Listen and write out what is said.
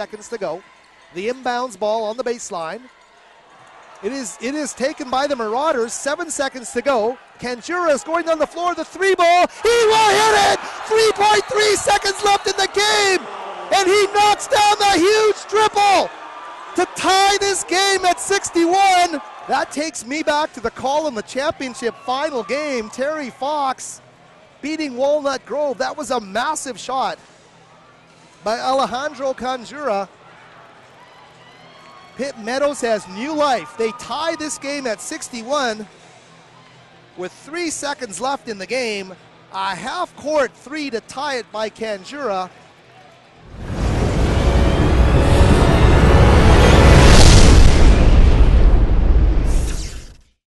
seconds to go. The inbounds ball on the baseline. It is it is taken by the Marauders. Seven seconds to go. Kanjura is going down the floor. The three ball. He will hit it. 3.3 seconds left in the game, and he knocks down the huge triple to tie this game at 61. That takes me back to the call in the championship final game. Terry Fox beating Walnut Grove. That was a massive shot by Alejandro Kanjura. Pitt Meadows has new life. They tie this game at 61 with three seconds left in the game. A half court three to tie it by Kanjura.